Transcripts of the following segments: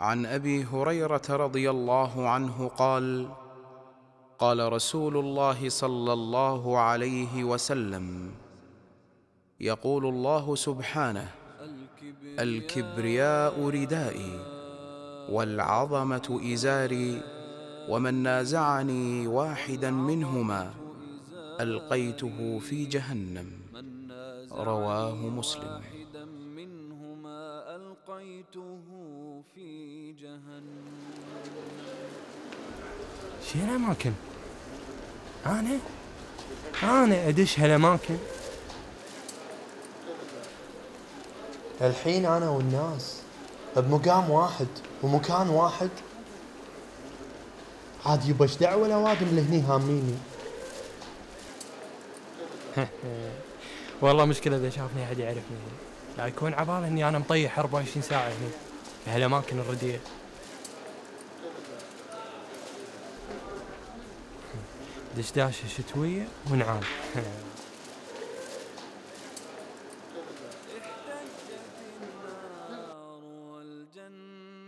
عن أبي هريرة رضي الله عنه قال قال رسول الله صلى الله عليه وسلم يقول الله سبحانه الكبرياء ردائي والعظمة إزاري ومن نازعني واحدا منهما ألقيته في جهنم. رواه مسلم القيته في جهنم شي الاماكن أنا أنا أدش هالاماكن الحين أنا والناس بمقام واحد ومكان واحد. عاد يبا إيش دعوة الأوادم اللي هني هاميني؟ والله مشكلة إذا شافني أحد يعرفني. لا يكون عباله إني أنا مطيح 24 ساعة هنا في هالأماكن الرديئة دشداشة شتوية ونعام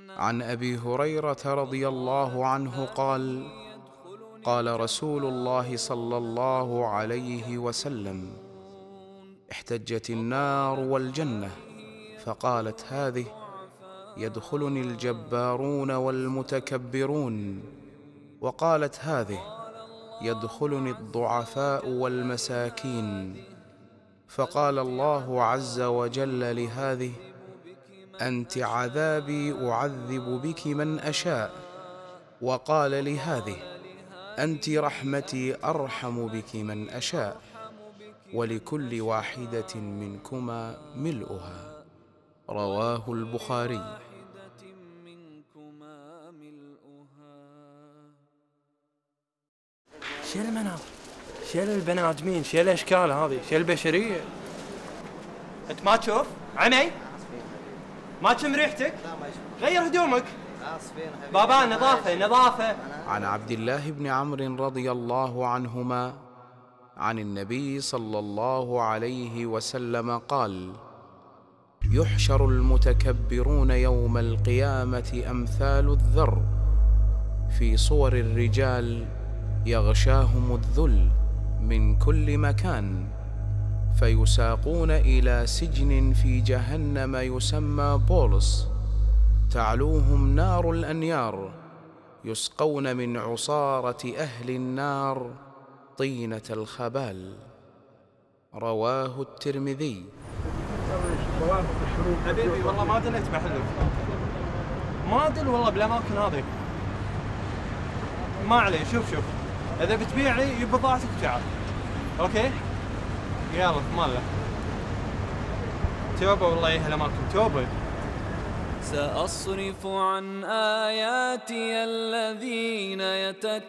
عن أبي هريرة رضي الله عنه قال قال رسول الله صلى الله عليه وسلم احتجت النار والجنة فقالت هذه يدخلني الجبارون والمتكبرون وقالت هذه يدخلني الضعفاء والمساكين. فقال الله عز وجل لهذه أنت عذابي أعذب بك من أشاء. وقال لهذه أنت رحمتي أرحم بك من أشاء. ولكل واحدة منكما ملؤها. رواه البخاري. شيل المناظر شيل البني آدمين شيل الأشكال هذه شيل البشرية أنت ما تشوف؟ عمي؟ ما تشم ريحتك؟ غير هدومك. بابا نظافة نظافة. عن عبد الله بن عمرو رضي الله عنهما عن النبي صلى الله عليه وسلم قال يحشر المتكبرون يوم القيامة أمثال الذر في صور الرجال يغشاهم الذل من كل مكان فيساقون إلى سجن في جهنم يسمى بولس. تعلوهم نار الأنيار يسقون من عصارة أهل النار طينة الخبال. رواه الترمذي. حبيبي والله ما دليت محلك ما دل والله بالاماكن هذه ما عليه شوف شوف. إذا بتبيع لي يب بضاعتك وتعال أوكي؟ يلا ماله. توبة والله هالاماكن توبة. سأصرف عن آياتي الذين يتكبرون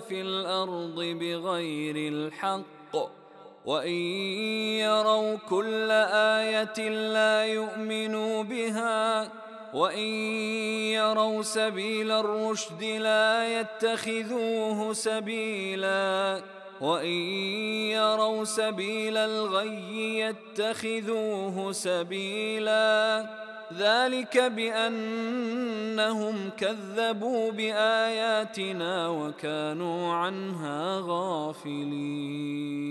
في الأرض بغير الحق. وإن يروا كل آية لا يؤمنوا بها. وإن يروا سبيل الرشد لا يتخذوه سبيلا وإن يروا سبيل الغي يتخذوه سبيلا ذلك بأنهم كذبوا بآياتنا وكانوا عنها غافلين